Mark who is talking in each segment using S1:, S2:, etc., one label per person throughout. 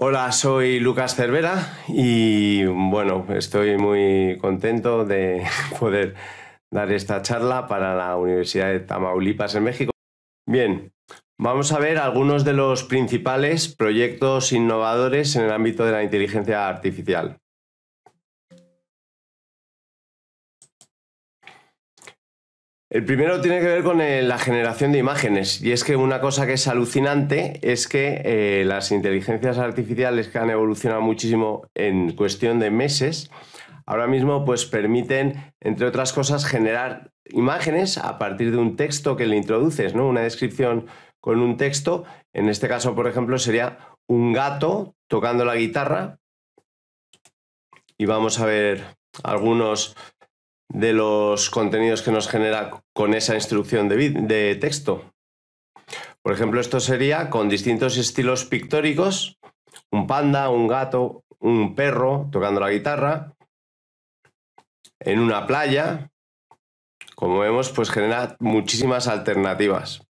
S1: Hola, soy Lucas Cervera y bueno, estoy muy contento de poder dar esta charla para la Universidad de Tamaulipas en México. Bien, vamos a ver algunos de los principales proyectos innovadores en el ámbito de la inteligencia artificial. El primero tiene que ver con eh, la generación de imágenes y es que una cosa que es alucinante es que eh, las inteligencias artificiales que han evolucionado muchísimo en cuestión de meses, ahora mismo pues permiten, entre otras cosas, generar imágenes a partir de un texto que le introduces, ¿no? Una descripción con un texto, en este caso, por ejemplo, sería un gato tocando la guitarra y vamos a ver algunos de los contenidos que nos genera con esa instrucción de, texto. Por ejemplo, esto sería con distintos estilos pictóricos, un panda, un gato, un perro tocando la guitarra, en una playa. Como vemos, pues genera muchísimas alternativas.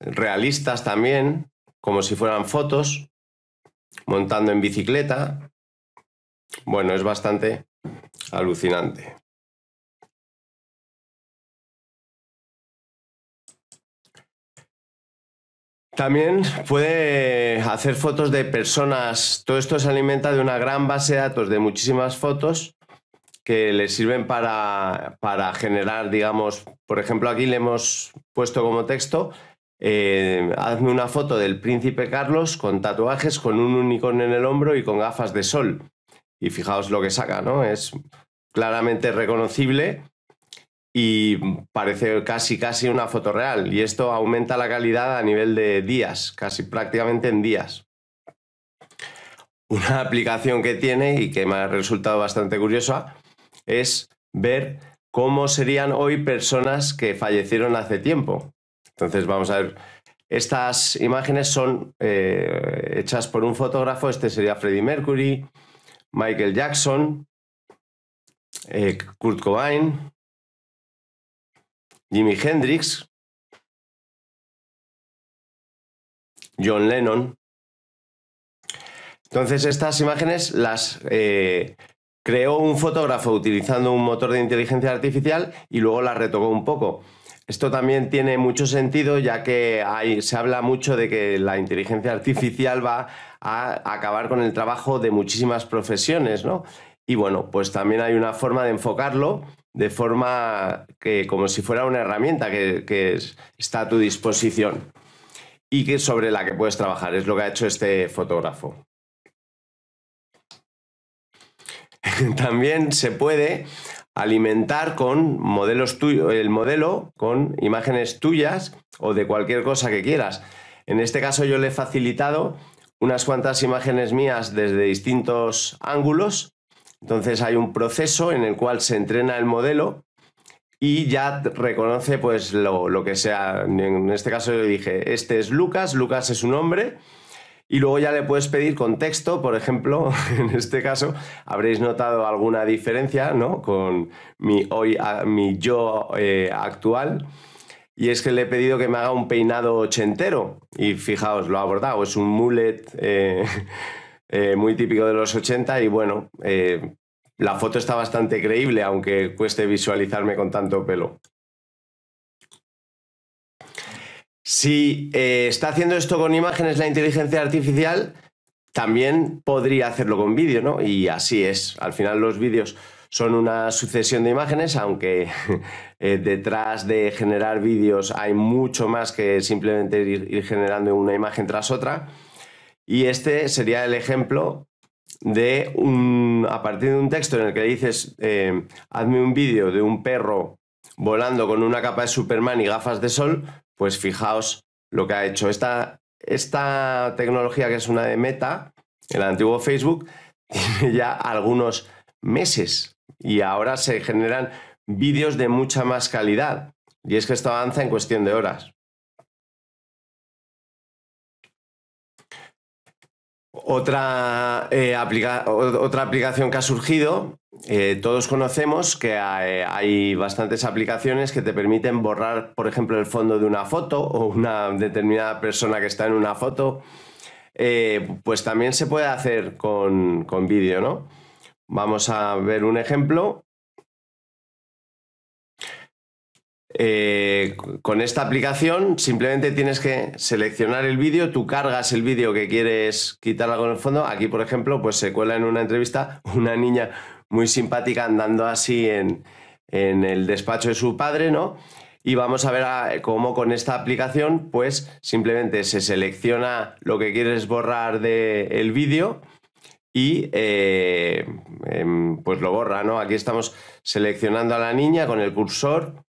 S1: Realistas también, como si fueran fotos, montando en bicicleta. Bueno, es bastante Alucinante. También puede hacer fotos de personas. Todo esto se alimenta de una gran base de datos de muchísimas fotos que le sirven para, generar, digamos, por ejemplo, aquí le hemos puesto como texto, eh, hazme una foto del príncipe Carlos con tatuajes, con un unicornio en el hombro y con gafas de sol y fijaos lo que saca, ¿no? Es claramente reconocible y parece casi casi una foto real y esto aumenta la calidad a nivel de días, casi prácticamente en días. Una aplicación que tiene y que me ha resultado bastante curiosa es ver cómo serían hoy personas que fallecieron hace tiempo. Entonces vamos a ver, estas imágenes son eh, hechas por un fotógrafo, este sería Freddie Mercury, Michael Jackson, eh, Kurt Cobain, Jimi Hendrix, John Lennon. Entonces estas imágenes las eh, creó un fotógrafo utilizando un motor de inteligencia artificial y luego las retocó un poco. Esto también tiene mucho sentido ya que se habla mucho de que la inteligencia artificial va a acabar con el trabajo de muchísimas profesiones, ¿no? Y bueno, pues también hay una forma de enfocarlo de forma que como si fuera una herramienta que, está a tu disposición y que sobre la que puedes trabajar. Es lo que ha hecho este fotógrafo. También se puede alimentar con modelos tuyos, el modelo con imágenes tuyas o de cualquier cosa que quieras. En este caso yo le he facilitado unas cuantas imágenes mías desde distintos ángulos. Entonces hay un proceso en el cual se entrena el modelo y ya reconoce pues lo, lo que sea. En este caso yo dije, este es Lucas, Lucas es un hombre y luego ya le puedes pedir contexto, por ejemplo, en este caso habréis notado alguna diferencia ¿no? con mi, hoy, mi yo eh, actual. Y es que le he pedido que me haga un peinado ochentero. Y fijaos, lo ha abordado. Es un mullet eh, eh, muy típico de los 80. Y bueno, la foto está bastante creíble, aunque cueste visualizarme con tanto pelo. Si eh, está haciendo esto con imágenes la inteligencia artificial, también podría hacerlo con vídeo, ¿no? Y así es. Al final los vídeos son una sucesión de imágenes, aunque eh, detrás de generar vídeos hay mucho más que simplemente ir, generando una imagen tras otra. Y este sería el ejemplo de un, a partir de un texto en el que dices, eh, hazme un vídeo de un perro volando con una capa de Superman y gafas de sol, pues fijaos lo que ha hecho. Esta, esta tecnología que es una de Meta, el antiguo Facebook, tiene ya algunos meses y ahora se generan vídeos de mucha más calidad. Y es que esto avanza en cuestión de horas. Otra, eh, aplicación que ha surgido, eh, todos conocemos que hay, bastantes aplicaciones que te permiten borrar, por ejemplo, el fondo de una foto o una determinada persona que está en una foto. eh, pues también se puede hacer con, con vídeo, ¿no? Vamos a ver un ejemplo. Eh, con esta aplicación simplemente tienes que seleccionar el vídeo, tú cargas el vídeo que quieres quitar con el fondo. Aquí, por ejemplo, pues se cuela en una entrevista una niña muy simpática andando así en, el despacho de su padre, ¿no? Y vamos a ver cómo con esta aplicación, pues simplemente se selecciona lo que quieres borrar del vídeo y eh, em, pues lo borra, ¿no? Aquí estamos seleccionando a la niña con el cursor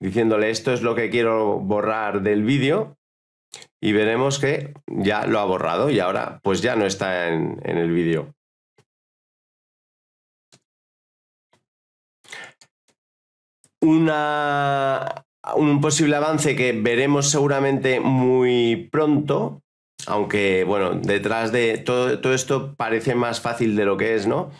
S1: diciéndole esto es lo que quiero borrar del vídeo y veremos que ya lo ha borrado y ahora pues ya no está en, el vídeo. un posible avance que veremos seguramente muy pronto, aunque bueno, detrás de todo, todo esto parece más fácil de lo que es, ¿no?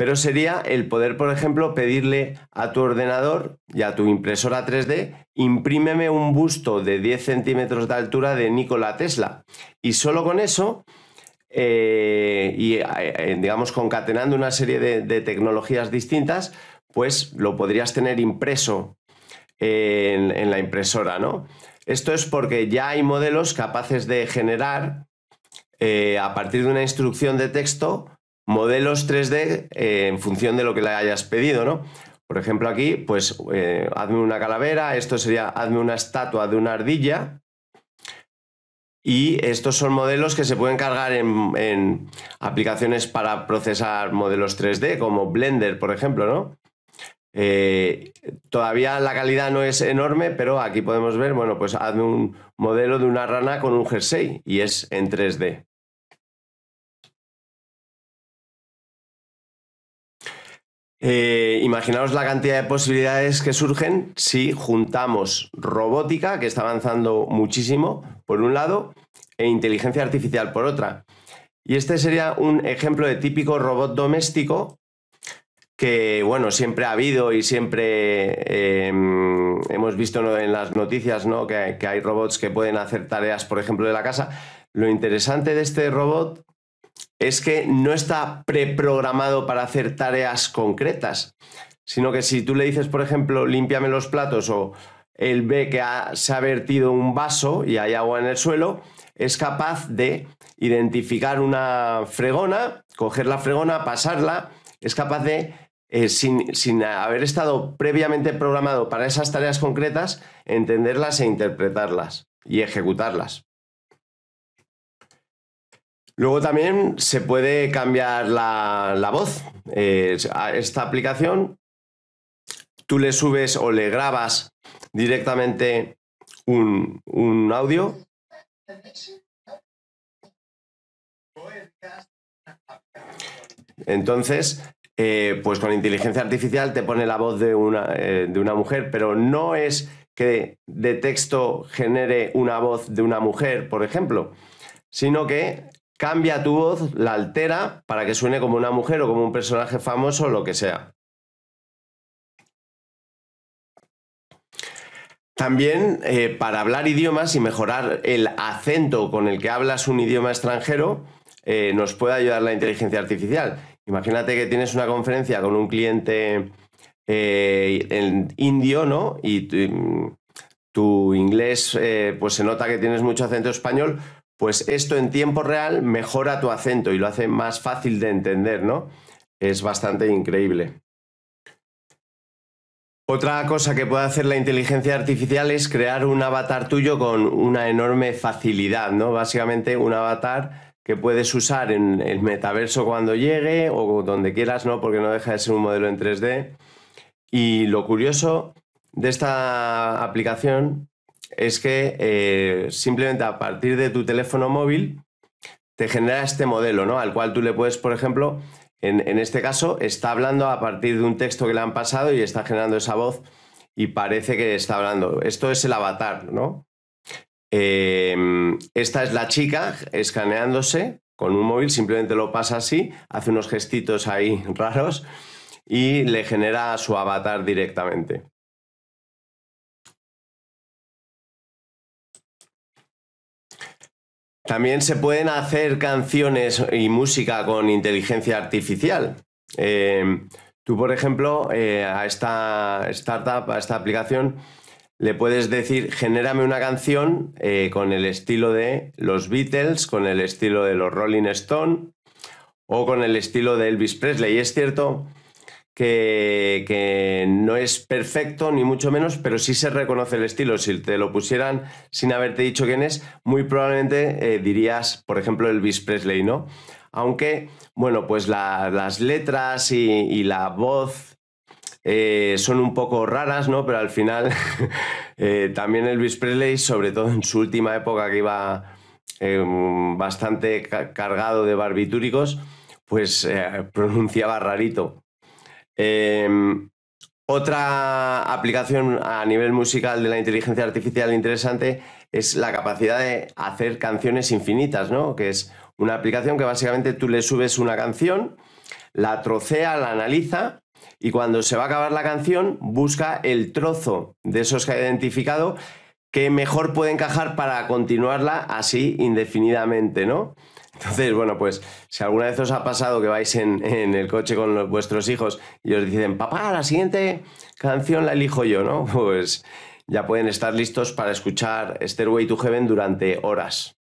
S1: pero sería el poder, por ejemplo, pedirle a tu ordenador y a tu impresora 3D, imprímeme un busto de 10 centímetros de altura de Nikola Tesla. Y solo con eso, eh, y eh, digamos concatenando una serie de, tecnologías distintas, pues lo podrías tener impreso en, la impresora, ¿no? Esto es porque ya hay modelos capaces de generar, eh, a partir de una instrucción de texto, modelos 3D eh, en función de lo que le hayas pedido, ¿no? Por ejemplo, aquí, pues eh, hazme una calavera, esto sería hazme una estatua de una ardilla. Y estos son modelos que se pueden cargar en, aplicaciones para procesar modelos 3D, como Blender, por ejemplo, ¿no? Eh, todavía la calidad no es enorme, pero aquí podemos ver, bueno, pues hazme un modelo de una rana con un jersey y es en 3D. Eh, imaginaos la cantidad de posibilidades que surgen si juntamos robótica, que está avanzando muchísimo, por un lado, e inteligencia artificial por otra. Y este sería un ejemplo de típico robot doméstico que, bueno, siempre ha habido y siempre em, hemos visto en las noticias ¿no? que, que hay robots que pueden hacer tareas, por ejemplo, de la casa. Lo interesante de este robot es que no está preprogramado para hacer tareas concretas, sino que si tú le dices, por ejemplo, límpiame los platos o él ve que se ha vertido un vaso y hay agua en el suelo, es capaz de identificar una fregona, coger la fregona, pasarla, es capaz de, eh, sin, sin haber estado previamente programado para esas tareas concretas, entenderlas e interpretarlas y ejecutarlas. Luego también se puede cambiar la, voz. Eh, a esta aplicación tú le subes o le grabas directamente un, audio. Entonces, eh, pues con inteligencia artificial te pone la voz de una, eh, de una mujer, pero no es que de texto genere una voz de una mujer, por ejemplo, sino que cambia tu voz, la altera para que suene como una mujer o como un personaje famoso o lo que sea. También eh, para hablar idiomas y mejorar el acento con el que hablas un idioma extranjero, nos puede ayudar la inteligencia artificial. Imagínate que tienes una conferencia con un cliente eh, indio, ¿no? Y tu, inglés, pues se nota que tienes mucho acento español, pues esto en tiempo real mejora tu acento y lo hace más fácil de entender, ¿no? Es bastante increíble. Otra cosa que puede hacer la inteligencia artificial es crear un avatar tuyo con una enorme facilidad, ¿no? Básicamente un avatar que puedes usar en el metaverso cuando llegue o donde quieras, ¿no? Porque no deja de ser un modelo en 3D. Y lo curioso de esta aplicación es que eh, simplemente a partir de tu teléfono móvil te genera este modelo, ¿no? Al cual tú le puedes, por ejemplo, en, este caso, está hablando a partir de un texto que le han pasado y está generando esa voz y parece que está hablando. Esto es el avatar, ¿no? Em, esta es la chica escaneándose con un móvil, simplemente lo pasa así, hace unos gestitos ahí raros y le genera su avatar directamente. También se pueden hacer canciones y música con inteligencia artificial. Eh, tú, por ejemplo, eh, a esta startup, a esta aplicación, le puedes decir, genérame una canción eh, con el estilo de los Beatles, con el estilo de los Rolling Stone o con el estilo de Elvis Presley. Y es cierto que, no es perfecto, ni mucho menos, pero sí se reconoce el estilo. Si te lo pusieran sin haberte dicho quién es, muy probablemente dirías, por ejemplo, Elvis Presley, ¿no? aunque, bueno, pues las letras y, la voz eh, son un poco raras, ¿no? Pero al final eh, también Elvis Presley, sobre todo en su última época que iba eh, bastante cargado de barbitúricos, pues pronunciaba rarito. Em, otra aplicación a nivel musical de la inteligencia artificial interesante es la capacidad de hacer canciones infinitas, ¿no? Que es una aplicación que básicamente tú le subes una canción, la trocea, la analiza y cuando se va a acabar la canción busca el trozo de esos que ha identificado que mejor puede encajar para continuarla así indefinidamente, ¿no? Entonces, bueno, pues si alguna vez os ha pasado que vais en, el coche con vuestros hijos y os dicen, papá, la siguiente canción la elijo yo, ¿no? Pues ya pueden estar listos para escuchar Stairway to Heaven durante horas.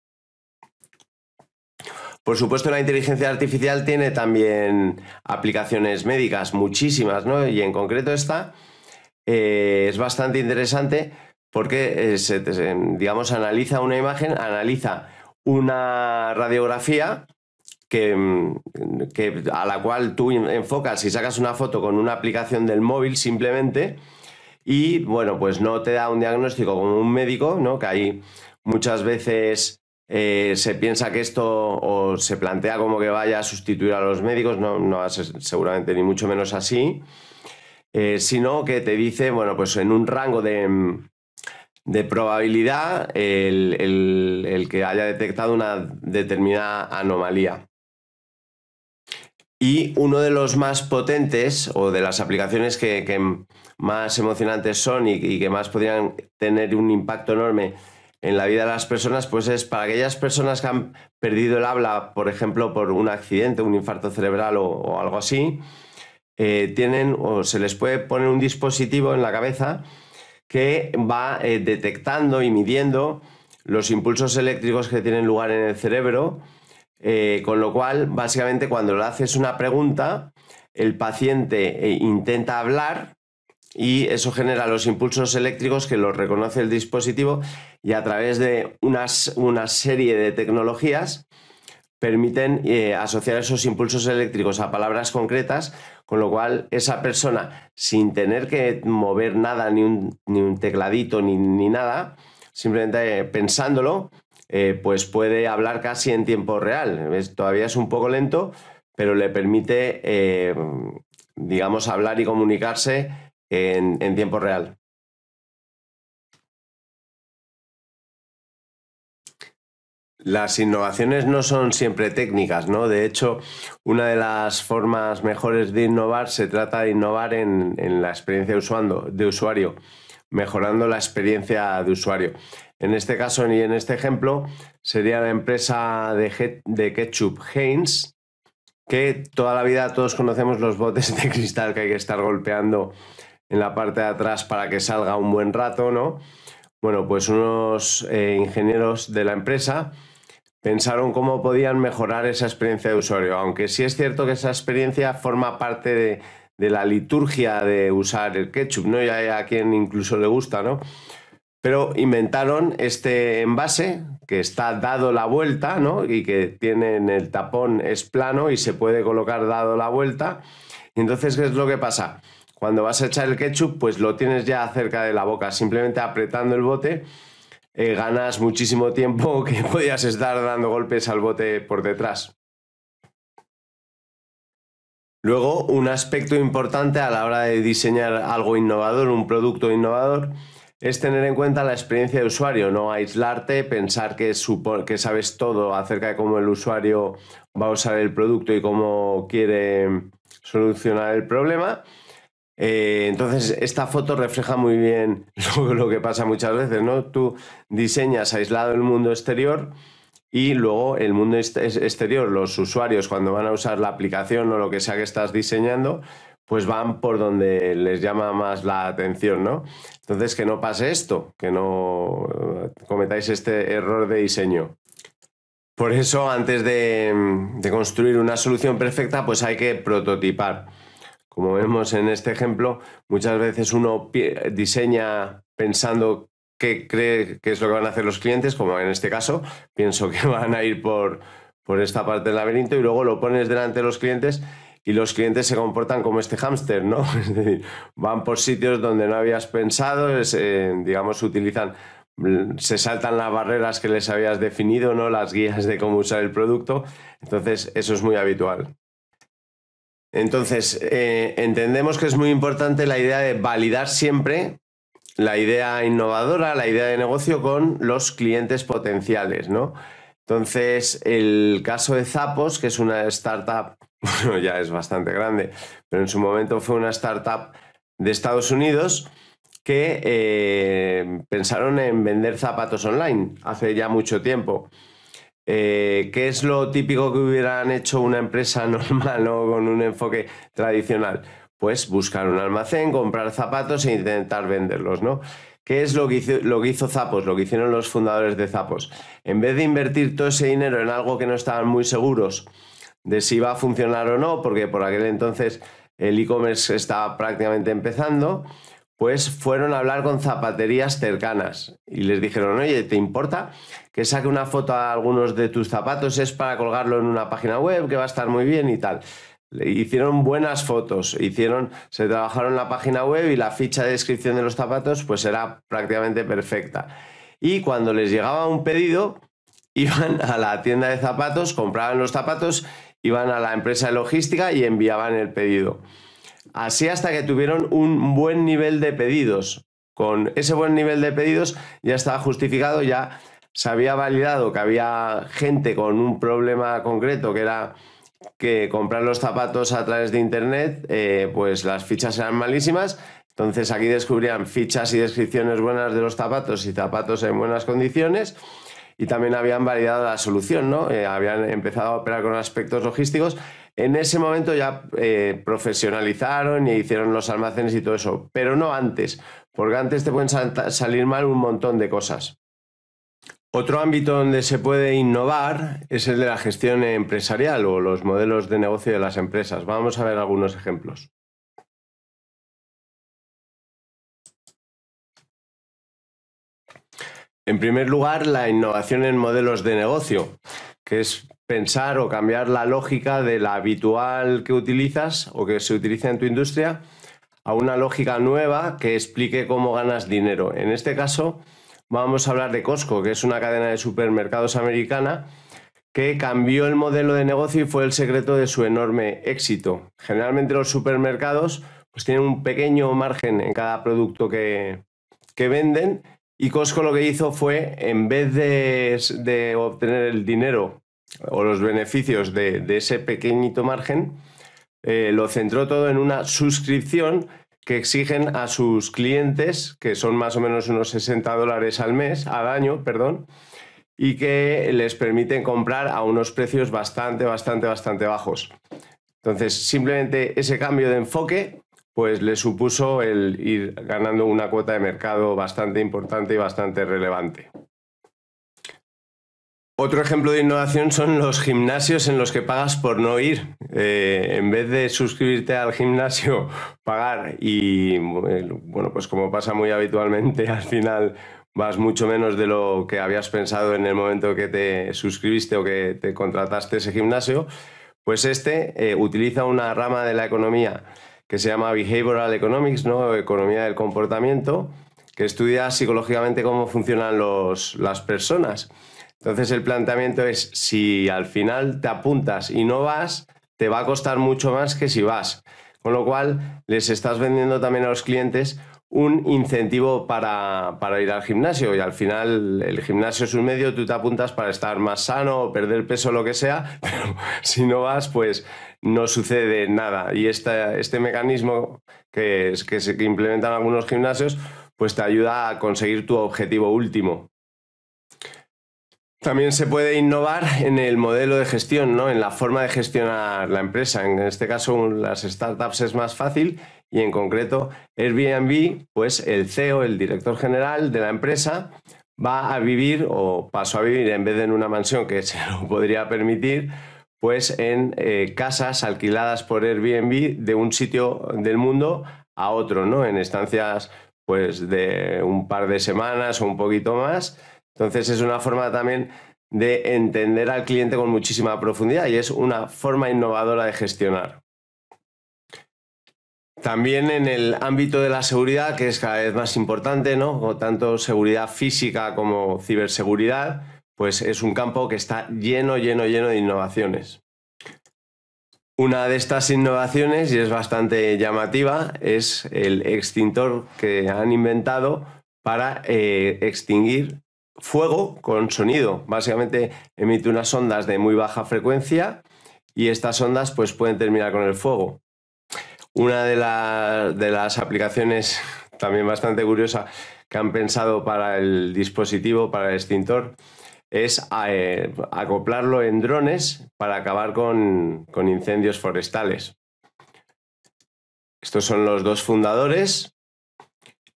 S1: Por supuesto, la inteligencia artificial tiene también aplicaciones médicas, muchísimas, ¿no? Y en concreto esta eh, es bastante interesante porque, eh, digamos, analiza una imagen, analiza una radiografía que, a la cual tú enfocas y sacas una foto con una aplicación del móvil simplemente y, bueno, pues no te da un diagnóstico como un médico, ¿no? Que hay muchas veces eh, se piensa que esto o se plantea como que vaya a sustituir a los médicos, no, no va a ser seguramente ni mucho menos así, eh, sino que te dice, bueno, pues en un rango de, probabilidad el, que haya detectado una determinada anomalía. Y uno de los más potentes o de las aplicaciones que, más emocionantes son y que más podrían tener un impacto enorme en la vida de las personas, pues es para aquellas personas que han perdido el habla, por ejemplo, por un accidente, un infarto cerebral o, algo así, eh, tienen o se les puede poner un dispositivo en la cabeza que va eh, detectando y midiendo los impulsos eléctricos que tienen lugar en el cerebro, eh, con lo cual, básicamente, cuando le haces una pregunta, el paciente intenta hablar y eso genera los impulsos eléctricos que los reconoce el dispositivo y a través de una serie de tecnologías permiten eh, asociar esos impulsos eléctricos a palabras concretas, con lo cual esa persona, sin tener que mover nada, ni un, tecladito, ni, nada, simplemente pensándolo, eh, pues puede hablar casi en tiempo real. todavía es un poco lento, pero le permite, eh, digamos, hablar y comunicarse en, tiempo real. Las innovaciones no son siempre técnicas, ¿no? De hecho, una de las formas mejores de innovar se trata de innovar en, la experiencia de usuario, mejorando la experiencia de usuario. En este caso y en este ejemplo sería la empresa de, de ketchup Heinz, que toda la vida todos conocemos los botes de cristal que hay que estar golpeando en la parte de atrás para que salga un buen rato, ¿no? Bueno, pues unos eh, ingenieros de la empresa pensaron cómo podían mejorar esa experiencia de usuario, aunque sí es cierto que esa experiencia forma parte de, la liturgia de usar el ketchup, ¿no? Y hay a quien incluso le gusta, ¿no? Pero inventaron este envase que está dado la vuelta, ¿no? Y que tiene en el tapón es plano y se puede colocar dado la vuelta. Entonces, ¿qué es lo que pasa? Cuando vas a echar el ketchup, pues lo tienes ya cerca de la boca, simplemente apretando el bote. Eh, ganas muchísimo tiempo que podías estar dando golpes al bote por detrás. Luego, un aspecto importante a la hora de diseñar algo innovador, un producto innovador, es tener en cuenta la experiencia de usuario, no aislarte, pensar que, que sabes todo acerca de cómo el usuario va a usar el producto y cómo quiere solucionar el problema, eh, entonces, esta foto refleja muy bien lo, que pasa muchas veces, ¿no? Tú diseñas aislado el mundo exterior y luego el mundo exterior, los usuarios cuando van a usar la aplicación o lo que sea que estás diseñando, pues van por donde les llama más la atención, ¿no? Entonces, que no pase esto, que no cometáis este error de diseño. Por eso, antes de, construir una solución perfecta, pues hay que prototipar. Como vemos en este ejemplo, muchas veces uno diseña pensando qué cree que es lo que van a hacer los clientes, como en este caso, pienso que van a ir por, por esta parte del laberinto y luego lo pones delante de los clientes y los clientes se comportan como este hámster, ¿no? Es decir, van por sitios donde no habías pensado, eh, digamos, utilizan, se saltan las barreras que les habías definido, ¿no? Las guías de cómo usar el producto. Entonces, eso es muy habitual. Entonces, eh, entendemos que es muy importante la idea de validar siempre la idea innovadora, la idea de negocio con los clientes potenciales, ¿no? Entonces, el caso de Zapos, que es una startup, bueno, ya es bastante grande, pero en su momento fue una startup de Estados Unidos que eh, pensaron en vender zapatos online hace ya mucho tiempo. Eh, ¿Qué es lo típico que hubieran hecho una empresa normal o con un enfoque tradicional? Pues buscar un almacén, comprar zapatos e intentar venderlos, ¿no? ¿Qué es lo que, hizo, lo que hizo Zapos, lo que hicieron los fundadores de Zapos? En vez de invertir todo ese dinero en algo que no estaban muy seguros de si iba a funcionar o no, porque por aquel entonces el e-commerce estaba prácticamente empezando, pues fueron a hablar con zapaterías cercanas y les dijeron, oye, ¿te importa que saque una foto a algunos de tus zapatos? Es para colgarlo en una página web que va a estar muy bien y tal. Hicieron buenas fotos, hicieron, se trabajaron la página web y la ficha de descripción de los zapatos pues era prácticamente perfecta. Y cuando les llegaba un pedido, iban a la tienda de zapatos, compraban los zapatos, iban a la empresa de logística y enviaban el pedido. Así hasta que tuvieron un buen nivel de pedidos. Con ese buen nivel de pedidos ya estaba justificado, ya se había validado que había gente con un problema concreto que era que comprar los zapatos a través de internet, eh, pues las fichas eran malísimas. Entonces aquí descubrían fichas y descripciones buenas de los zapatos y zapatos en buenas condiciones. Y también habían validado la solución, ¿no? Eh, habían empezado a operar con aspectos logísticos. En ese momento ya eh, profesionalizaron y hicieron los almacenes y todo eso, pero no antes, porque antes te pueden salir mal un montón de cosas. Otro ámbito donde se puede innovar es el de la gestión empresarial o los modelos de negocio de las empresas. Vamos a ver algunos ejemplos. En primer lugar, la innovación en modelos de negocio, que es pensar o cambiar la lógica de la habitual que utilizas o que se utiliza en tu industria a una lógica nueva que explique cómo ganas dinero. En este caso, vamos a hablar de Costco, que es una cadena de supermercados americana que cambió el modelo de negocio y fue el secreto de su enorme éxito. Generalmente los supermercados pues tienen un pequeño margen en cada producto que, venden y Costco lo que hizo fue, en vez de, obtener el dinero o los beneficios de, ese pequeñito margen, eh, lo centró todo en una suscripción que exigen a sus clientes, que son más o menos unos 60 dólares al mes, al año, perdón, y que les permiten comprar a unos precios bastante, bastante, bastante bajos. Entonces, simplemente ese cambio de enfoque, pues le supuso el ir ganando una cuota de mercado bastante importante y bastante relevante. Otro ejemplo de innovación son los gimnasios en los que pagas por no ir. Eh, en vez de suscribirte al gimnasio, pagar y, bueno, pues como pasa muy habitualmente, al final vas mucho menos de lo que habías pensado en el momento que te suscribiste o que te contrataste ese gimnasio, pues este eh, utiliza una rama de la economía que se llama Behavioral Economics, ¿no? economía del comportamiento, que estudia psicológicamente cómo funcionan las personas. Entonces el planteamiento es, si al final te apuntas y no vas, te va a costar mucho más que si vas. Con lo cual les estás vendiendo también a los clientes un incentivo para, ir al gimnasio y al final el gimnasio es un medio, tú te apuntas para estar más sano perder peso lo que sea, pero si no vas pues no sucede nada y este mecanismo que, es, que se implementan algunos gimnasios pues te ayuda a conseguir tu objetivo último. También se puede innovar en el modelo de gestión, ¿no? en la forma de gestionar la empresa. En este caso, las startups es más fácil y en concreto Airbnb, pues el CEO, el director general de la empresa, va a vivir o pasó a vivir en vez de en una mansión que se lo podría permitir, pues en eh, casas alquiladas por Airbnb de un sitio del mundo a otro, ¿no? En estancias pues de un par de semanas o un poquito más. Entonces es una forma también de entender al cliente con muchísima profundidad y es una forma innovadora de gestionar. También en el ámbito de la seguridad, que es cada vez más importante, ¿no? tanto seguridad física como ciberseguridad, pues es un campo que está lleno, lleno, lleno de innovaciones. Una de estas innovaciones, y es bastante llamativa, es el extintor que han inventado para eh, extinguir fuego con sonido. Básicamente emite unas ondas de muy baja frecuencia y estas ondas pues, pueden terminar con el fuego. Una de, las aplicaciones también bastante curiosa que han pensado para el dispositivo, para el extintor, es eh, acoplarlo en drones para acabar con, incendios forestales. Estos son los dos fundadores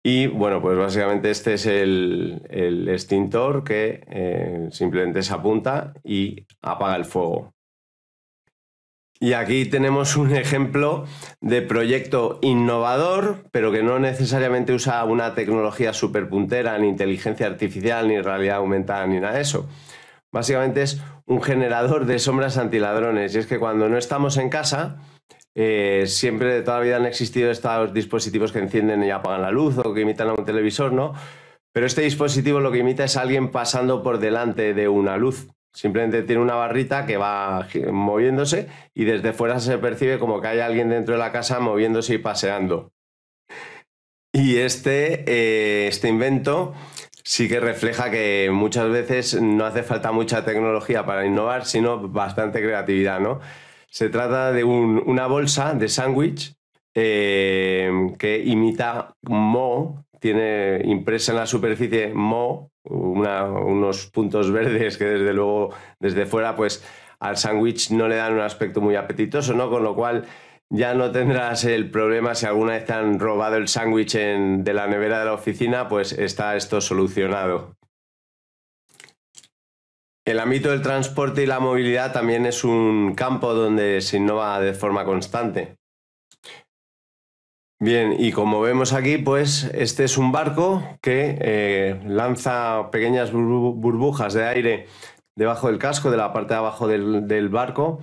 S1: y bueno, pues básicamente este es el, extintor que eh, simplemente se apunta y apaga el fuego. Y aquí tenemos un ejemplo de proyecto innovador, pero que no necesariamente usa una tecnología superpuntera, ni inteligencia artificial, ni realidad aumentada, ni nada de eso. Básicamente es un generador de sombras antiladrones. Y es que cuando no estamos en casa, eh, siempre de toda la vida han existido estos dispositivos que encienden y apagan la luz o que imitan a un televisor, ¿no? Pero este dispositivo lo que imita es alguien pasando por delante de una luz. Simplemente tiene una barrita que va moviéndose y desde fuera se percibe como que hay alguien dentro de la casa moviéndose y paseando. Y este, eh, este invento sí que refleja que muchas veces no hace falta mucha tecnología para innovar, sino bastante creatividad. ¿no? Se trata de una bolsa de sándwich eh, que imita Mo, tiene impresa en la superficie Mo, unos puntos verdes que desde luego desde fuera pues al sándwich no le dan un aspecto muy apetitoso, ¿no? Con lo cual ya no tendrás el problema si alguna vez te han robado el sándwich de la nevera de la oficina, pues está esto solucionado. El ámbito del transporte y la movilidad también es un campo donde se innova de forma constante. Bien, y como vemos aquí, pues este es un barco que eh, lanza pequeñas burbujas de aire debajo del casco, de la parte de abajo del, barco,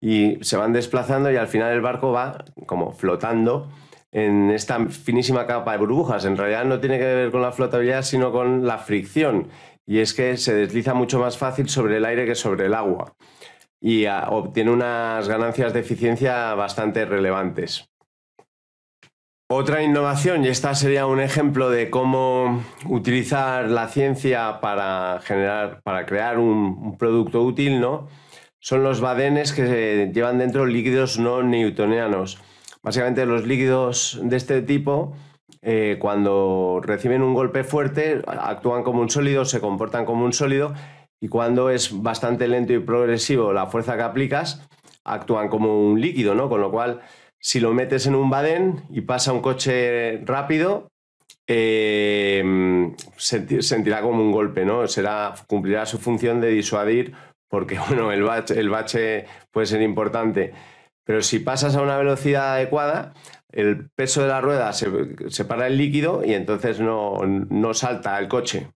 S1: y se van desplazando y al final el barco va como flotando en esta finísima capa de burbujas. En realidad no tiene que ver con la flotabilidad, sino con la fricción. Y es que se desliza mucho más fácil sobre el aire que sobre el agua. Y ah, obtiene unas ganancias de eficiencia bastante relevantes. Otra innovación, y esta sería un ejemplo de cómo utilizar la ciencia para generar, para crear un, producto útil, ¿no? Son los badenes que llevan dentro líquidos no newtonianos. Básicamente los líquidos de este tipo, eh, cuando reciben un golpe fuerte, actúan como un sólido, se comportan como un sólido, y cuando es bastante lento y progresivo la fuerza que aplicas, actúan como un líquido, ¿no? Con lo cual si lo metes en un badén y pasa un coche rápido, eh, sentirá como un golpe, ¿no? Cumplirá su función de disuadir, porque bueno, el bache, el bache puede ser importante. Pero si pasas a una velocidad adecuada, el peso de la rueda se, separa el líquido y entonces no, no salta el coche.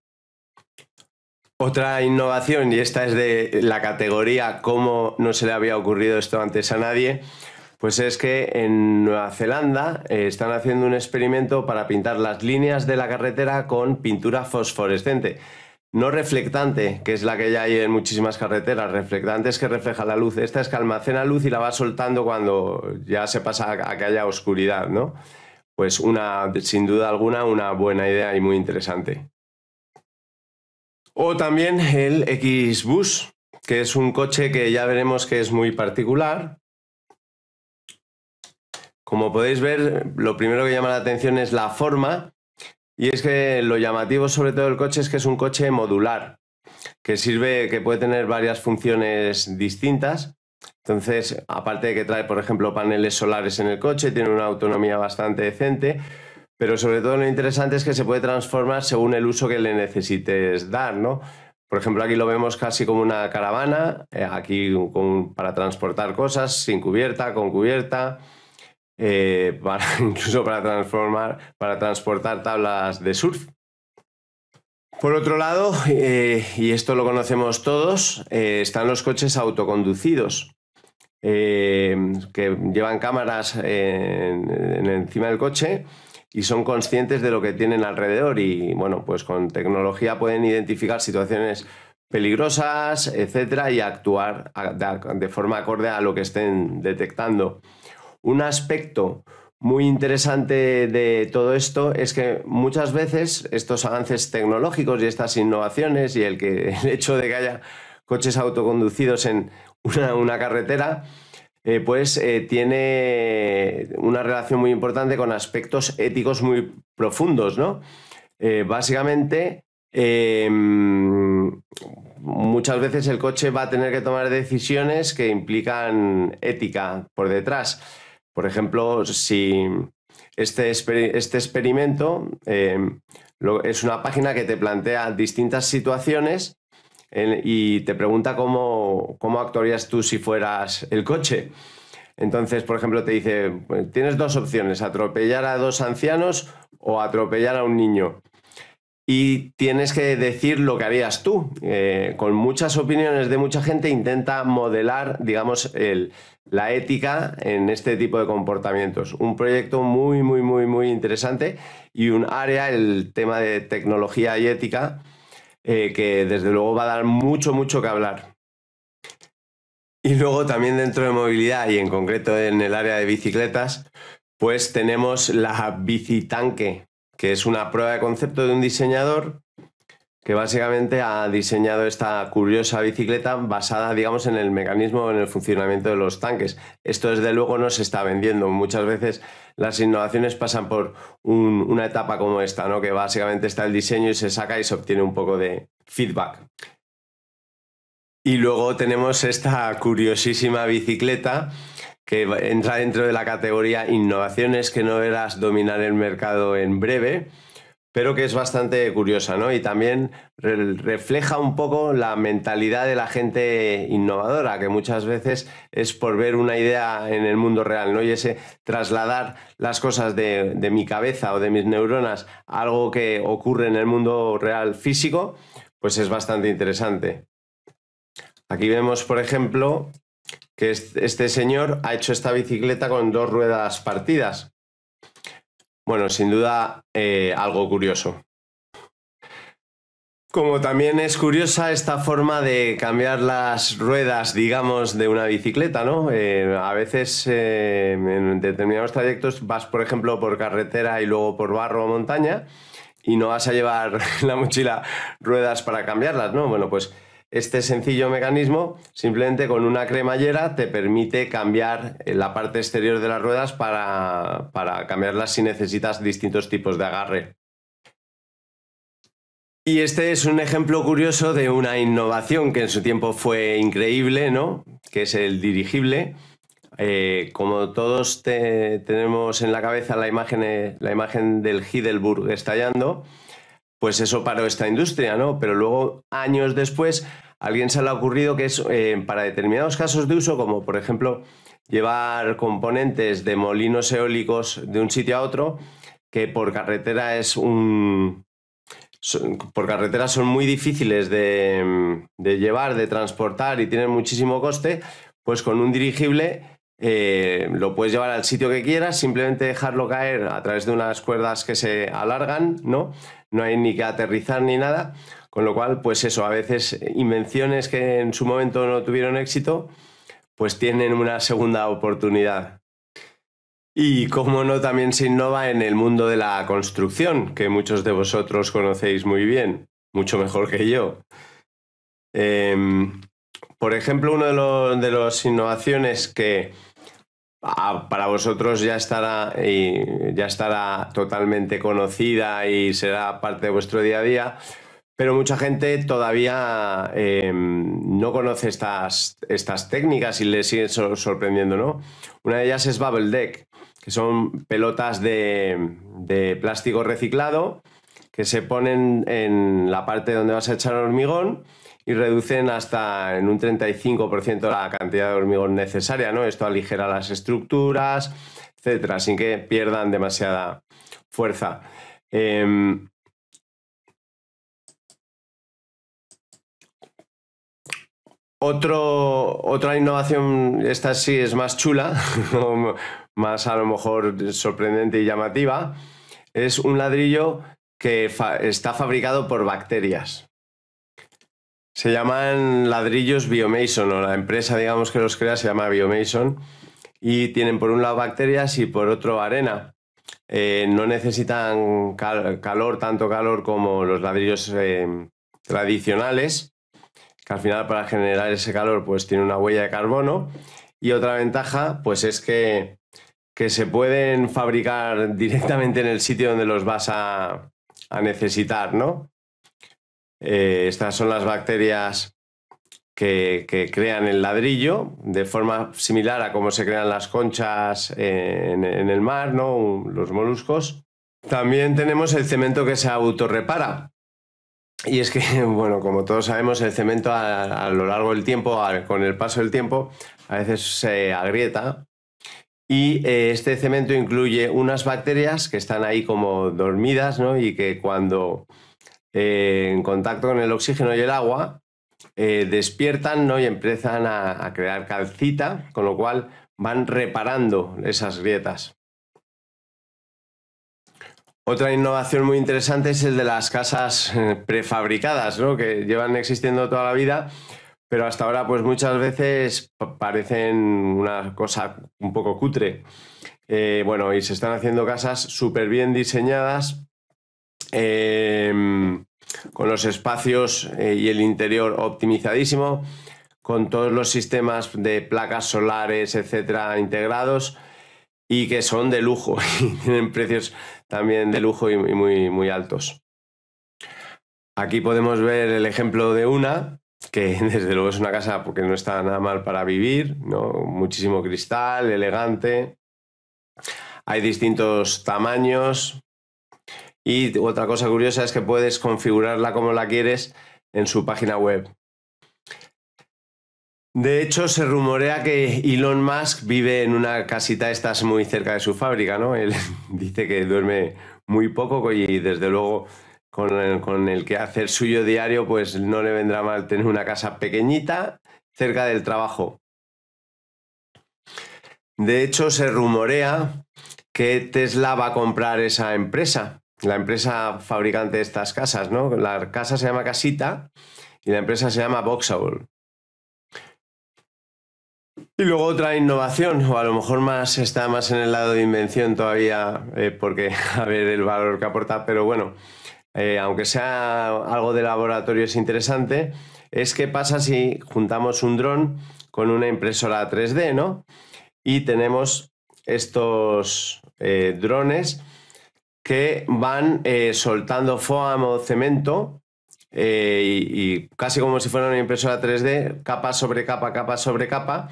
S1: Otra innovación, y esta es de la categoría cómo no se le había ocurrido esto antes a nadie, pues es que en Nueva Zelanda eh, están haciendo un experimento para pintar las líneas de la carretera con pintura fosforescente. No reflectante, que es la que ya hay en muchísimas carreteras. Reflectante es que refleja la luz. Esta es que almacena luz y la va soltando cuando ya se pasa a que haya oscuridad, ¿no? Pues una, sin duda alguna, una buena idea y muy interesante. O también el X-Bus, que es un coche que ya veremos que es muy particular, como podéis ver, lo primero que llama la atención es la forma y es que lo llamativo sobre todo del coche es que es un coche modular. que sirve, que puede tener varias funciones distintas. Entonces, aparte de que trae, por ejemplo, paneles solares en el coche, tiene una autonomía bastante decente, pero sobre todo lo interesante es que se puede transformar según el uso que le necesites dar, ¿no? Por ejemplo, aquí lo vemos casi como una caravana, eh, aquí para transportar cosas, sin cubierta, con cubierta, eh, para, incluso para, transformar, para transportar tablas de surf. Por otro lado, eh, y esto lo conocemos todos, eh, están los coches autoconducidos, que llevan cámaras encima del coche y son conscientes de lo que tienen alrededor y, bueno, pues con tecnología pueden identificar situaciones peligrosas, etcétera, y actuar de forma acorde a lo que estén detectando. Un aspecto muy interesante de todo esto es que muchas veces estos avances tecnológicos y estas innovaciones y el, hecho de que haya coches autoconducidos en una, carretera, eh, pues eh, tiene una relación muy importante con aspectos éticos muy profundos, ¿no? Eh, básicamente, em, muchas veces el coche va a tener que tomar decisiones que implican ética por detrás. Por ejemplo, si este, este experimento eh, es una página que te plantea distintas situaciones y te pregunta cómo, cómo actuarías tú si fueras el coche. Entonces, por ejemplo, te dice, pues, tienes dos opciones, atropellar a dos ancianos o atropellar a un niño y tienes que decir lo que harías tú. Eh, con muchas opiniones de mucha gente intenta modelar, digamos, la ética en este tipo de comportamientos. Un proyecto muy, muy, muy, muy interesante y un área, el tema de tecnología y ética, eh, que desde luego va a dar mucho, mucho que hablar. Y luego también dentro de movilidad y en concreto en el área de bicicletas, pues tenemos la bicitanque, que es una prueba de concepto de un diseñador que básicamente ha diseñado esta curiosa bicicleta basada, digamos, en el mecanismo, en el funcionamiento de los tanques. Esto, desde luego, no se está vendiendo. Muchas veces las innovaciones pasan por una etapa como esta, ¿no? que básicamente está el diseño y se saca y se obtiene un poco de feedback. Y luego tenemos esta curiosísima bicicleta que entra dentro de la categoría innovaciones que no verás dominar el mercado en breve, pero que es bastante curiosa, ¿no? Y también refleja un poco la mentalidad de la gente innovadora, que muchas veces es por ver una idea en el mundo real, ¿no? Y ese trasladar las cosas de, de mi cabeza o de mis neuronas a algo que ocurre en el mundo real físico, pues es bastante interesante. Aquí vemos, por ejemplo, que este señor ha hecho esta bicicleta con dos ruedas partidas. Bueno, sin duda eh, algo curioso. Como también es curiosa esta forma de cambiar las ruedas, digamos, de una bicicleta, ¿no? Eh, a veces eh, en determinados trayectos vas, por ejemplo, por carretera y luego por barro o montaña y no vas a llevar la mochila ruedas para cambiarlas, ¿no? Bueno, pues este sencillo mecanismo, simplemente con una cremallera, te permite cambiar la parte exterior de las ruedas para, cambiarlas si necesitas distintos tipos de agarre. Y este es un ejemplo curioso de una innovación que en su tiempo fue increíble, ¿no? Que es el dirigible. Eh, como todos tenemos en la cabeza la imagen, la imagen del Heidelberg estallando, pues eso paró esta industria, ¿no? Pero luego, años después, alguien se le ha ocurrido que es eh, para determinados casos de uso, como por ejemplo llevar componentes de molinos eólicos de un sitio a otro, que por carretera es un. por carretera son muy difíciles de, llevar, de transportar y tienen muchísimo coste, pues con un dirigible eh, lo puedes llevar al sitio que quieras, simplemente dejarlo caer a través de unas cuerdas que se alargan, ¿no? No hay ni que aterrizar ni nada. Con lo cual, pues eso, a veces invenciones que en su momento no tuvieron éxito, pues tienen una segunda oportunidad. Y como no, también se innova en el mundo de la construcción, que muchos de vosotros conocéis muy bien, mucho mejor que yo. Em, por ejemplo, una de, las innovaciones que para vosotros ya estará, ya estará totalmente conocida y será parte de vuestro día a día, pero mucha gente todavía em, no conoce estas, estas técnicas y le siguen sorprendiendo, ¿no? Una de ellas es Bubble Deck, que son pelotas de, de plástico reciclado que se ponen en la parte donde vas a echar hormigón y reducen hasta en un 35% la cantidad de hormigón necesaria, ¿no? Esto aligera las estructuras, etcétera, sin que pierdan demasiada fuerza. Em, otra innovación, esta sí es más chula, más a lo mejor sorprendente y llamativa, es un ladrillo que está fabricado por bacterias. Se llaman ladrillos Biomason, o la empresa, digamos, que los crea se llama Biomason, y tienen por un lado bacterias y por otro arena. Eh, no necesitan calor, tanto calor como los ladrillos eh, tradicionales, que al final para generar ese calor pues tiene una huella de carbono. Y otra ventaja pues es que, que se pueden fabricar directamente en el sitio donde los vas a, a necesitar, ¿no? Eh, estas son las bacterias que, crean el ladrillo, de forma similar a cómo se crean las conchas en, el mar, ¿no? Los moluscos. También tenemos el cemento que se autorrepara. Y es que, bueno, como todos sabemos, el cemento a, lo largo del tiempo, con el paso del tiempo, a veces se agrieta y eh, este cemento incluye unas bacterias que están ahí como dormidas ¿no? y que cuando eh, en contacto con el oxígeno y el agua eh, despiertan ¿no? y empiezan a, crear calcita, con lo cual van reparando esas grietas. Otra innovación muy interesante es el de las casas prefabricadas, ¿no? que llevan existiendo toda la vida pero hasta ahora pues muchas veces parecen una cosa un poco cutre. Eh, bueno, y se están haciendo casas súper bien diseñadas, em, con los espacios eh, y el interior optimizadísimo, con todos los sistemas de placas solares, etcétera, integrados y que son de lujo y tienen precios también de lujo y muy, muy altos. Aquí podemos ver el ejemplo de una que desde luego es una casa porque no está nada mal para vivir, ¿no? muchísimo cristal, elegante. Hay distintos tamaños. Y otra cosa curiosa es que puedes configurarla como la quieres en su página web. De hecho, se rumorea que Elon Musk vive en una casita estas muy cerca de su fábrica, ¿no? Él dice que duerme muy poco y desde luego con el, que hacer suyo diario, pues no le vendrá mal tener una casa pequeñita cerca del trabajo. De hecho, se rumorea que Tesla va a comprar esa empresa, la empresa fabricante de estas casas, ¿no? La casa se llama Casita y la empresa se llama Boxable. Y luego otra innovación, o a lo mejor más está más en el lado de invención todavía, eh, porque a ver el valor que aporta, pero bueno, eh, aunque sea algo de laboratorio es interesante, es qué pasa si juntamos un dron con una impresora 3D, ¿no? Y tenemos estos eh, drones que van soltando foam o cemento y, casi como si fuera una impresora 3D, capa sobre capa, capa sobre capa.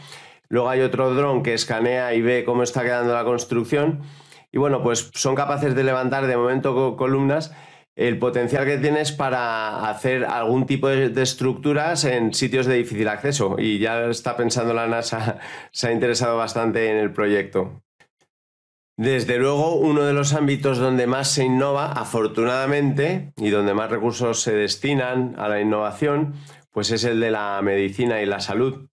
S1: Luego hay otro dron que escanea y ve cómo está quedando la construcción. Y bueno, pues son capaces de levantar de momento columnas el potencial que tienes para hacer algún tipo de, estructuras en sitios de difícil acceso. Y ya está pensando la NASA, se ha interesado bastante en el proyecto. Desde luego, uno de los ámbitos donde más se innova, afortunadamente, y donde más recursos se destinan a la innovación, pues es el de la medicina y la salud.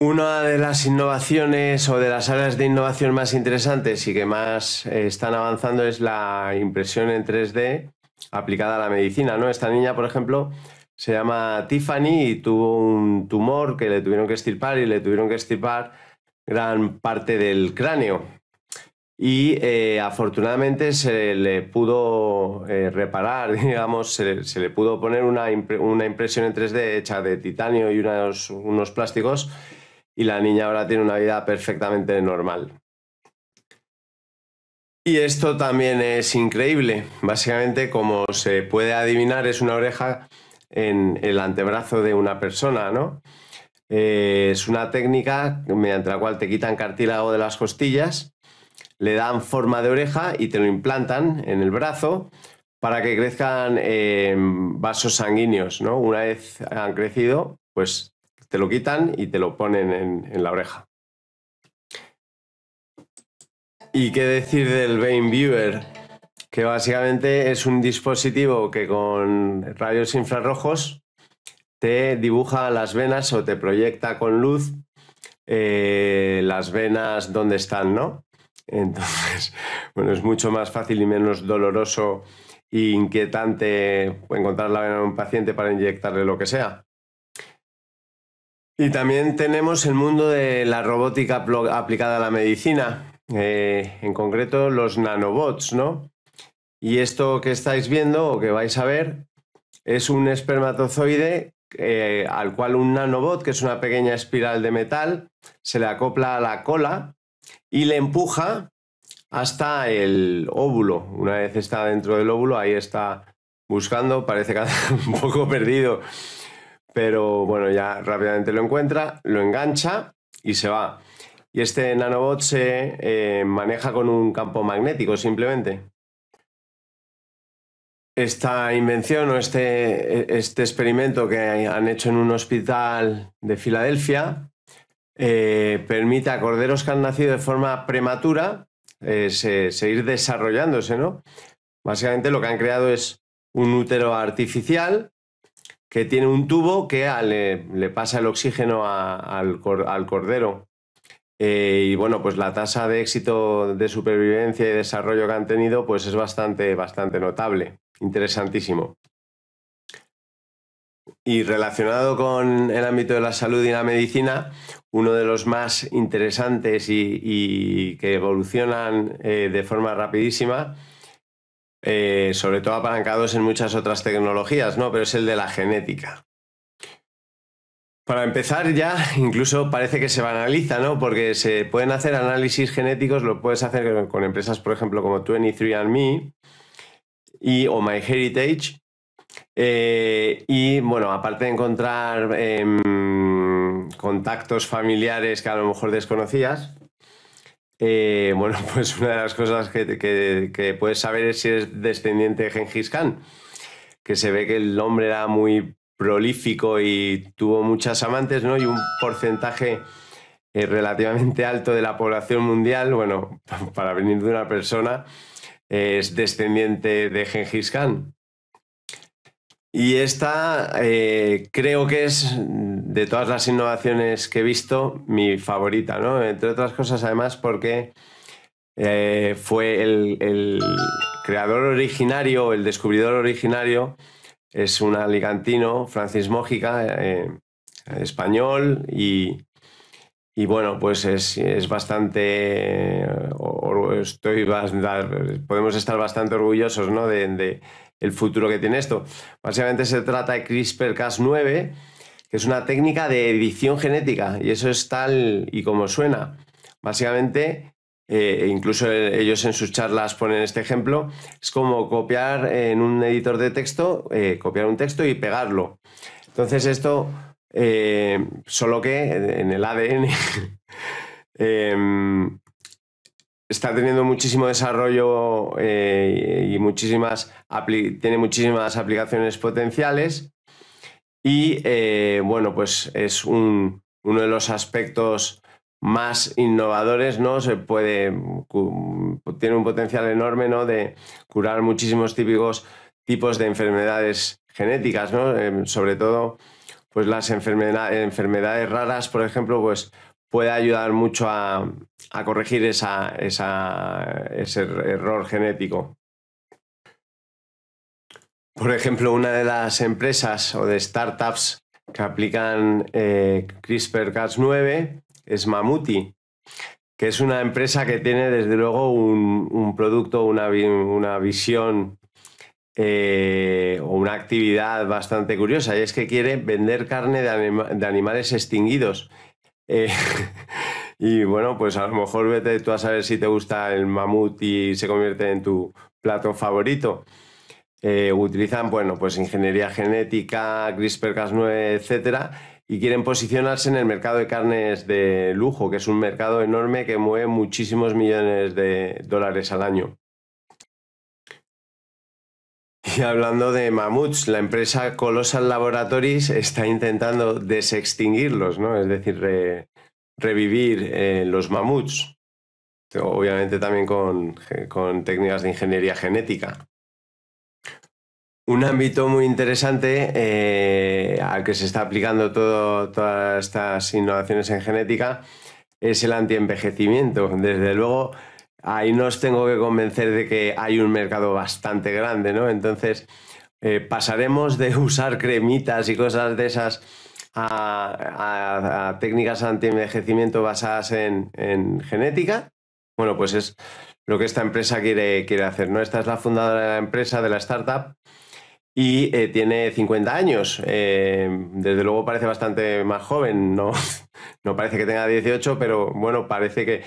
S1: Una de las innovaciones o de las áreas de innovación más interesantes y que más eh, están avanzando es la impresión en 3D aplicada a la medicina. ¿no? Esta niña, por ejemplo, se llama Tiffany y tuvo un tumor que le tuvieron que estirpar y le tuvieron que estirpar gran parte del cráneo. Y eh, afortunadamente se le pudo eh, reparar, digamos, se, le pudo poner una, impresión en 3D hecha de titanio y unos, unos plásticos y la niña ahora tiene una vida perfectamente normal. Y esto también es increíble. Básicamente, como se puede adivinar, es una oreja en el antebrazo de una persona, ¿no? Eh, es una técnica mediante la cual te quitan cartílago de las costillas, le dan forma de oreja y te lo implantan en el brazo para que crezcan eh, vasos sanguíneos, ¿no? Una vez han crecido, pues te lo quitan y te lo ponen en la oreja. ¿Y qué decir del Vein Viewer? Que básicamente es un dispositivo que con rayos infrarrojos te dibuja las venas o te proyecta con luz eh, las venas donde están, ¿no? Entonces, bueno, es mucho más fácil y menos doloroso e inquietante encontrar la vena de un paciente para inyectarle lo que sea. Y también tenemos el mundo de la robótica aplicada a la medicina. Eh, en concreto los nanobots, ¿no? Y esto que estáis viendo o que vais a ver es un espermatozoide eh, al cual un nanobot, que es una pequeña espiral de metal, se le acopla a la cola y le empuja hasta el óvulo. Una vez está dentro del óvulo, ahí está buscando, parece que un poco perdido, pero bueno, ya rápidamente lo encuentra, lo engancha y se va. Y este nanobot se eh, maneja con un campo magnético simplemente. Esta invención o este, este experimento que han hecho en un hospital de Filadelfia eh, permite a corderos que han nacido de forma prematura eh, seguir desarrollándose, ¿no? Básicamente lo que han creado es un útero artificial que tiene un tubo que le, pasa el oxígeno al, al, cordero eh, y bueno, pues la tasa de éxito de supervivencia y desarrollo que han tenido pues es bastante, bastante notable, interesantísimo. Y relacionado con el ámbito de la salud y la medicina, uno de los más interesantes y, que evolucionan eh, de forma rapidísima, eh, sobre todo apalancados en muchas otras tecnologías, ¿no? pero es el de la genética. Para empezar ya, incluso parece que se banaliza, ¿no? Porque se pueden hacer análisis genéticos, lo puedes hacer con empresas, por ejemplo, como 23andMe y o MyHeritage. Eh, y bueno, aparte de encontrar em, contactos familiares que a lo mejor desconocías, eh, bueno, pues una de las cosas que, que, puedes saber es si eres descendiente de Gengis Khan, que se ve que el hombre era muy prolífico y tuvo muchas amantes, ¿no? Y un porcentaje eh, relativamente alto de la población mundial, bueno, para venir de una persona, es descendiente de Gengis Khan. Y esta eh, creo que es, de todas las innovaciones que he visto, mi favorita, ¿no? Entre otras cosas, además, porque eh, fue el, creador originario, el descubridor originario es un alicantino, Francis Mójica, eh, español, y, bueno, pues es, bastante. Estoy, podemos estar bastante orgullosos ¿no? de, el futuro que tiene esto. Básicamente se trata de CRISPR-Cas9, que es una técnica de edición genética, y eso es tal y como suena. Básicamente eh, incluso ellos en sus charlas ponen este ejemplo, es como copiar en un editor de texto, eh, copiar un texto y pegarlo. Entonces esto, eh, solo que en el ADN em, está teniendo muchísimo desarrollo y muchísimas tiene muchísimas aplicaciones potenciales y bueno, pues es uno de los aspectos más innovadores, ¿no? Se puede, tiene un potencial enorme, ¿no? De curar muchísimos típicos tipos de enfermedades genéticas, ¿no? Em, sobre todo, pues las enfermedades raras, por ejemplo, pues puede ayudar mucho a, corregir esa, ese error genético. Por ejemplo, una de las empresas o de startups que aplican eh, CRISPR-Cas9 es Mamuti, que es una empresa que tiene desde luego un, producto, una, visión eh, o una actividad bastante curiosa, y es que quiere vender carne de, animales extinguidos. Eh, Y bueno, pues a lo mejor vete tú a saber si te gusta el mamut y se convierte en tu plato favorito. Eh, utilizan, bueno, pues ingeniería genética, CRISPR-Cas9, etcétera, y quieren posicionarse en el mercado de carnes de lujo, que es un mercado enorme que mueve muchísimos millones de dólares al año. Y hablando de mamuts, la empresa Colossal Laboratories está intentando desextinguirlos, ¿no? Es decir, revivir eh, los mamuts, obviamente también con, técnicas de ingeniería genética. Un ámbito muy interesante eh, al que se está aplicando todas estas innovaciones en genética es el antienvejecimiento. Desde luego, ahí no tengo que convencer de que hay un mercado bastante grande, ¿no? Entonces, eh, pasaremos de usar cremitas y cosas de esas a, técnicas anti-envejecimiento basadas en, genética. Bueno, pues es lo que esta empresa quiere, quiere hacer, ¿no? Esta es la fundadora de la empresa, de la startup, y eh, tiene 50 años. Eh, desde luego parece bastante más joven, no, no parece que tenga 18, pero bueno, parece que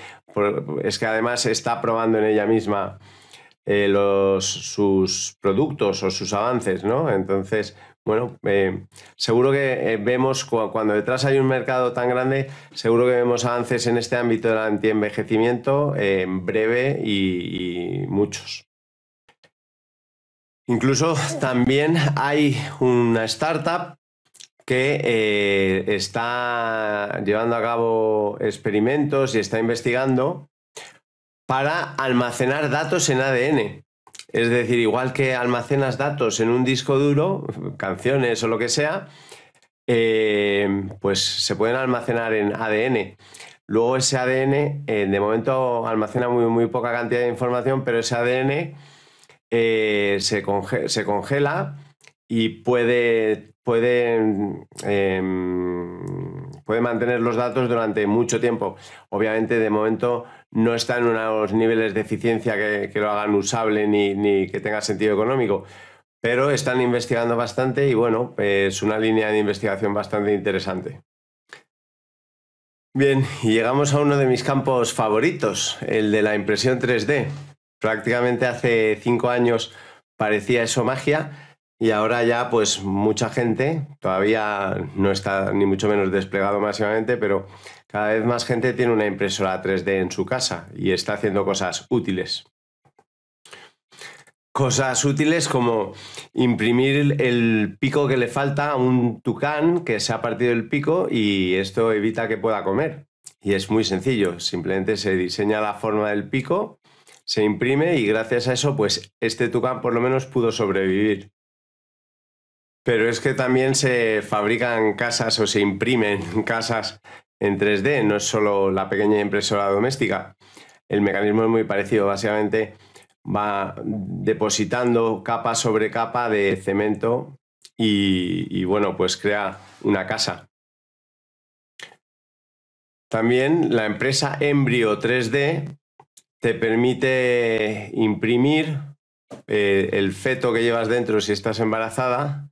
S1: es que además está probando en ella misma eh, los, sus productos o sus avances, ¿no? Entonces, bueno, seguro que vemos cuando detrás hay un mercado tan grande, seguro que vemos avances en este ámbito del antienvejecimiento en breve y muchos. Incluso también hay una startup que eh, está llevando a cabo experimentos y está investigando para almacenar datos en ADN. Es decir, igual que almacenas datos en un disco duro, canciones o lo que sea, eh, pues se pueden almacenar en ADN. Luego ese ADN, eh, de momento almacena muy, muy poca cantidad de información, pero ese ADN eh, se, congela y em, puede mantener los datos durante mucho tiempo. Obviamente, de momento no está en unos niveles de eficiencia que, lo hagan usable ni, que tenga sentido económico, pero están investigando bastante y bueno, es una línea de investigación bastante interesante. Bien, y llegamos a uno de mis campos favoritos, el de la impresión 3D prácticamente hace cinco años parecía eso magia y ahora ya pues mucha gente, todavía no está ni mucho menos desplegado masivamente, pero cada vez más gente tiene una impresora 3D en su casa y está haciendo cosas útiles. Cosas útiles como imprimir el pico que le falta a un tucán que se ha partido el pico y esto evita que pueda comer. Y es muy sencillo, simplemente se diseña la forma del pico se imprime y gracias a eso, pues este tucán por lo menos pudo sobrevivir. Pero es que también se fabrican casas o se imprimen casas en 3D, no es solo la pequeña impresora doméstica. El mecanismo es muy parecido, básicamente va depositando capa sobre capa de cemento y, y bueno, pues crea una casa. También la empresa Embryo 3D te permite imprimir eh, el feto que llevas dentro si estás embarazada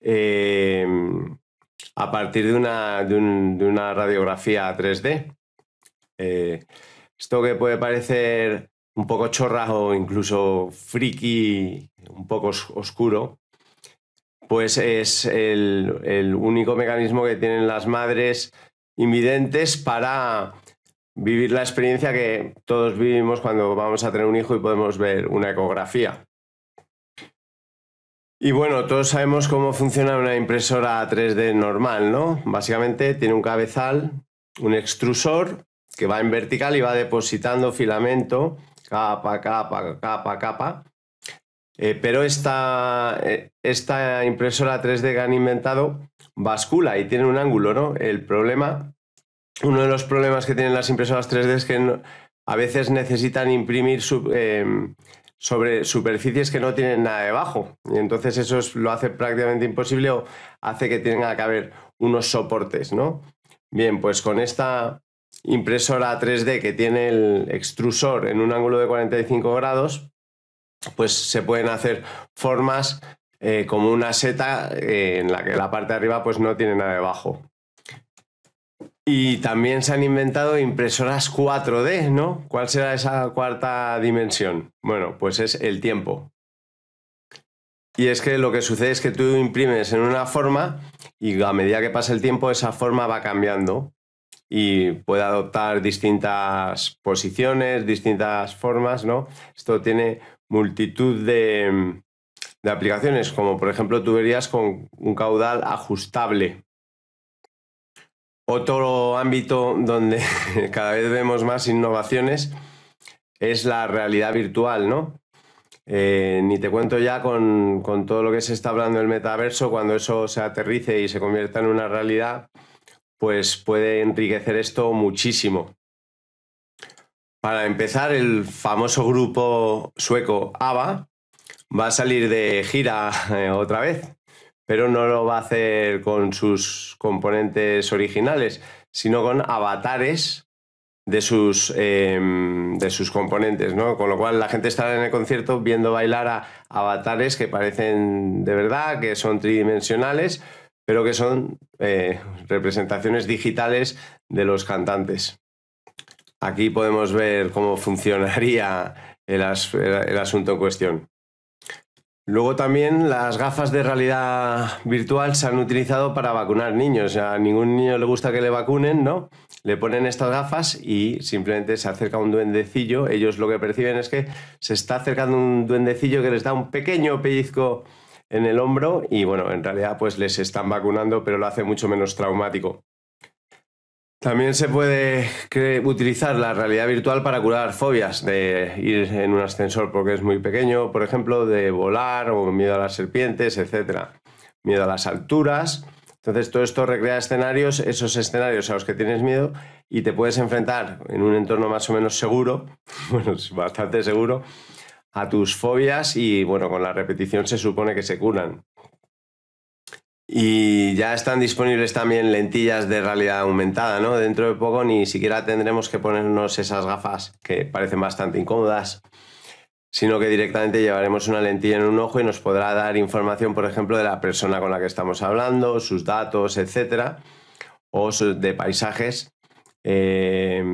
S1: eh, a partir de una, de, una radiografía 3D. Eh, esto que puede parecer un poco chorra o incluso friki, un poco oscuro, pues es el, el único mecanismo que tienen las madres invidentes para vivir la experiencia que todos vivimos cuando vamos a tener un hijo y podemos ver una ecografía. Y bueno, todos sabemos cómo funciona una impresora 3D normal, ¿no? Básicamente tiene un cabezal, un extrusor que va en vertical y va depositando filamento capa, capa, capa, capa. Eh, pero esta, eh, esta impresora 3D que han inventado bascula y tiene un ángulo, ¿no? El problema uno de los problemas que tienen las impresoras 3D es que a veces necesitan imprimir em, sobre superficies que no tienen nada debajo. Y entonces eso lo hace prácticamente imposible o hace que tenga que haber unos soportes, ¿no? Bien, pues con esta impresora 3D que tiene el extrusor en un ángulo de 45 grados, pues se pueden hacer formas eh, como una seta eh, en la que la parte de arriba pues no tiene nada debajo. Y también se han inventado impresoras 4D, ¿no? ¿Cuál será esa cuarta dimensión? Bueno, pues es el tiempo. Y es que lo que sucede es que tú imprimes en una forma y a medida que pasa el tiempo esa forma va cambiando y puede adoptar distintas posiciones, distintas formas, ¿no? Esto tiene multitud de, de aplicaciones, como por ejemplo tuberías con un caudal ajustable. Otro ámbito donde cada vez vemos más innovaciones es la realidad virtual, ¿no? Eh, ni te cuento ya con, con, todo lo que se está hablando del metaverso, cuando eso se aterrice y se convierta en una realidad, pues puede enriquecer esto muchísimo. Para empezar, el famoso grupo sueco ABBA va a salir de gira eh, otra vez, pero no lo va a hacer con sus componentes originales, sino con avatares de sus, em, de sus componentes, ¿no? Con lo cual la gente estará en el concierto viendo bailar a avatares que parecen de verdad, que son tridimensionales, pero que son eh, representaciones digitales de los cantantes. Aquí podemos ver cómo funcionaría el asunto en cuestión. Luego también las gafas de realidad virtual se han utilizado para vacunar niños. A ningún niño le gusta que le vacunen, ¿no? Le ponen estas gafas y simplemente se acerca un duendecillo. Ellos lo que perciben es que se está acercando un duendecillo que les da un pequeño pellizco en el hombro y bueno, en realidad pues les están vacunando, pero lo hace mucho menos traumático. También se puede utilizar la realidad virtual para curar fobias de ir en un ascensor porque es muy pequeño, por ejemplo, de volar o miedo a las serpientes, etc. Miedo a las alturas. Entonces todo esto recrea escenarios, esos escenarios a los que tienes miedo y te puedes enfrentar en un entorno más o menos seguro, bueno, es bastante seguro, a tus fobias y bueno, con la repetición se supone que se curan. Y ya están disponibles también lentillas de realidad aumentada, ¿no? Dentro de poco ni siquiera tendremos que ponernos esas gafas que parecen bastante incómodas, sino que directamente llevaremos una lentilla en un ojo y nos podrá dar información, por ejemplo, de la persona con la que estamos hablando, sus datos, etcétera, o de paisajes. Eh,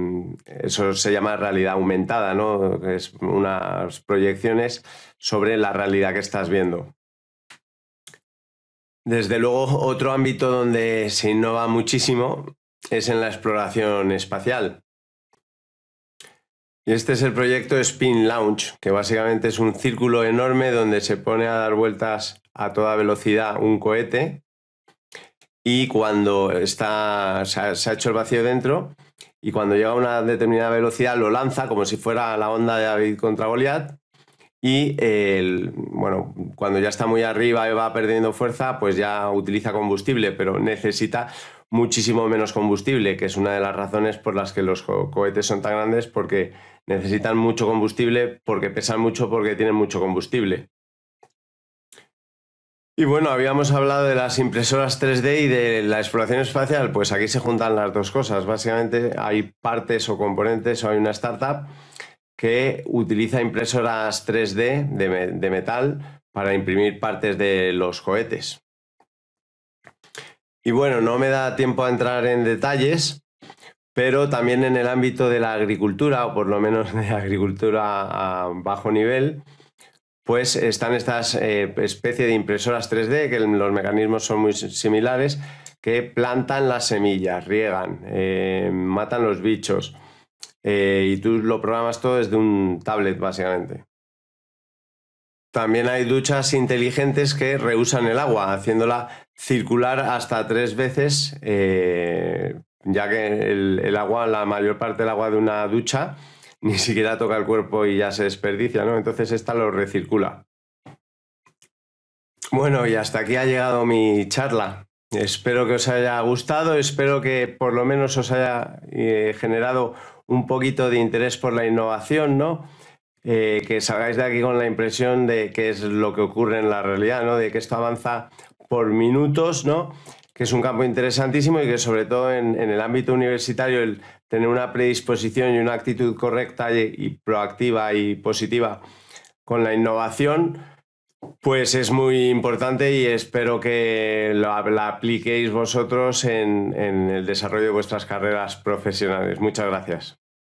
S1: eso se llama realidad aumentada, ¿no? Es unas proyecciones sobre la realidad que estás viendo. Desde luego, otro ámbito donde se innova muchísimo es en la exploración espacial. Y este es el proyecto Spin Launch, que básicamente es un círculo enorme donde se pone a dar vueltas a toda velocidad un cohete y cuando está, se, ha, hecho el vacío dentro y cuando llega a una determinada velocidad lo lanza como si fuera la onda de David contra Goliath y bueno, cuando ya está muy arriba y va perdiendo fuerza, pues ya utiliza combustible, pero necesita muchísimo menos combustible, que es una de las razones por las que los cohetes son tan grandes, porque necesitan mucho combustible, porque pesan mucho, porque tienen mucho combustible. Y bueno, habíamos hablado de las impresoras 3D y de la exploración espacial, pues aquí se juntan las dos cosas. Básicamente hay partes o componentes o hay una startup que utiliza impresoras 3D de, metal para imprimir partes de los cohetes. Y bueno, no me da tiempo a entrar en detalles, pero también en el ámbito de la agricultura, o por lo menos de agricultura a bajo nivel, pues están estas eh, especies de impresoras 3D, que los mecanismos son muy similares, que plantan las semillas, riegan, eh, matan los bichos eh, y tú lo programas todo desde un tablet, básicamente. También hay duchas inteligentes que reusan el agua, haciéndola circular hasta tres veces, eh, ya que el, agua, la mayor parte del agua de una ducha, ni siquiera toca el cuerpo y ya se desperdicia, ¿no? Entonces esta lo recircula. Bueno, y hasta aquí ha llegado mi charla. Espero que os haya gustado, espero que por lo menos os haya eh, generado un poquito de interés por la innovación, ¿no? Eh, que salgáis de aquí con la impresión de qué es lo que ocurre en la realidad, ¿no? De que esto avanza por minutos, ¿no? Que es un campo interesantísimo y que sobre todo en, el ámbito universitario el tener una predisposición y una actitud correcta y, proactiva y positiva con la innovación, Pues es muy importante y espero que la, apliquéis vosotros en el desarrollo de vuestras carreras profesionales. Muchas gracias.